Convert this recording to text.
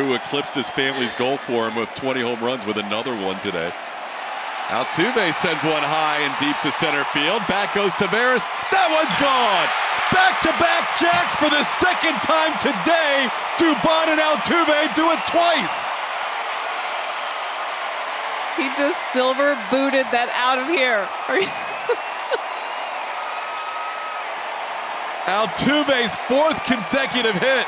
who eclipsed his family's goal for him with 20 home runs with another one today. Altuve sends one high and deep to center field. Back goes Taveras. That one's gone. Back to back jacks for the second time today. Dubon and Altuve do it twice. He just silver booted that out of here. Altuve's fourth consecutive hit.